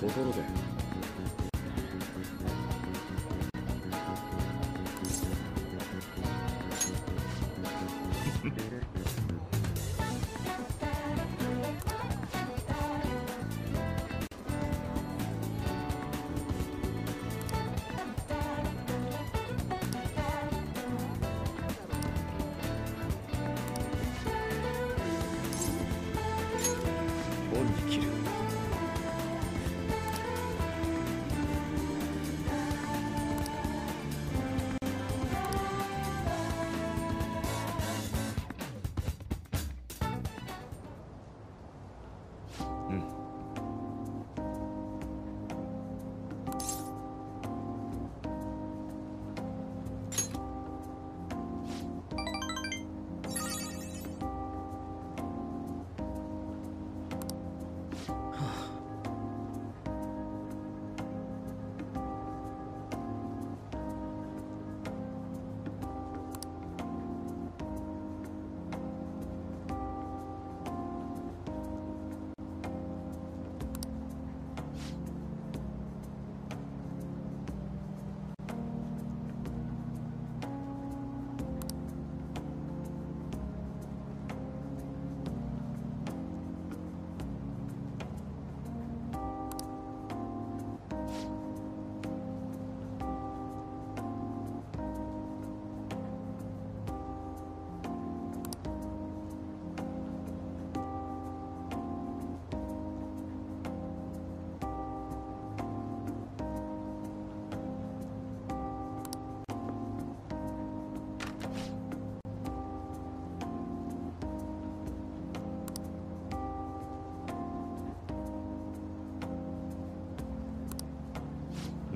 ところで。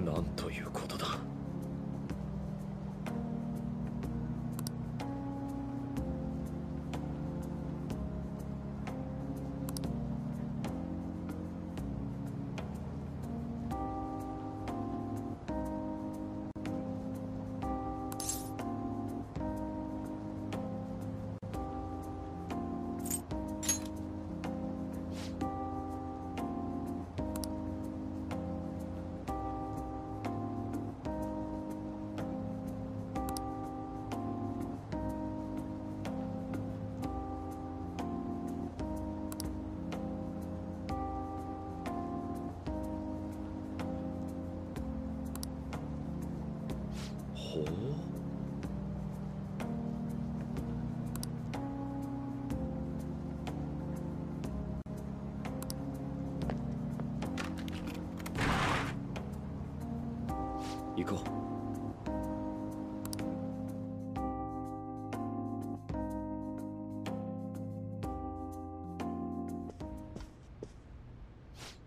なんということだ。行こう。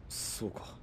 そうか。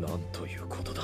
なんということだ。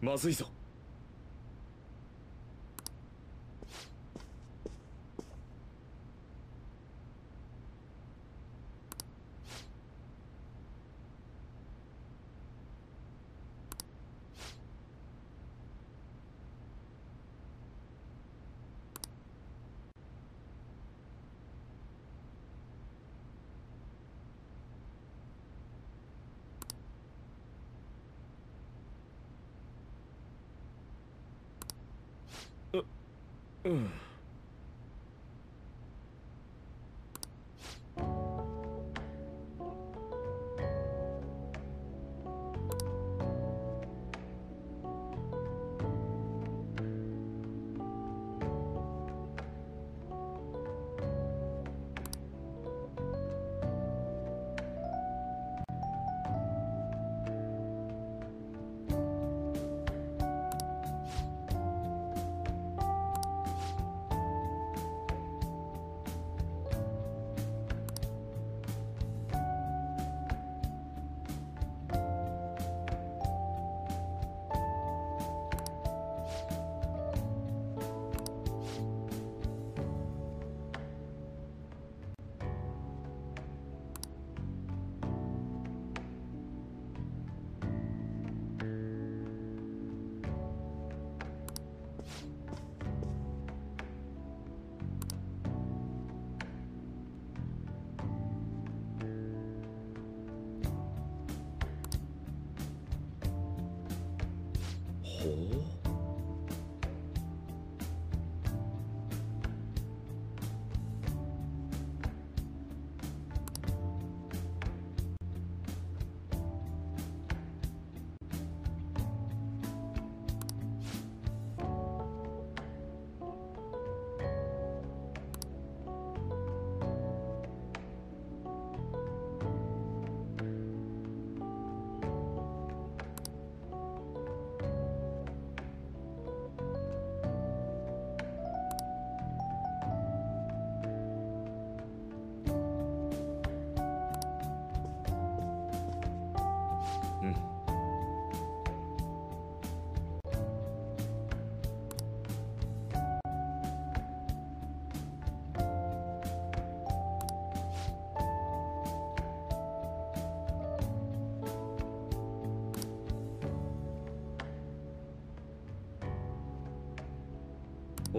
まずいぞ。う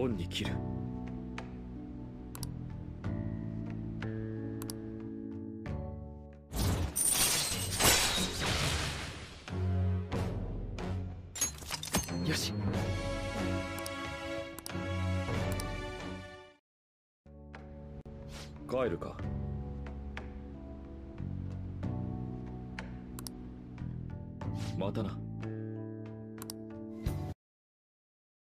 オンに切る。よし。帰るか。またな。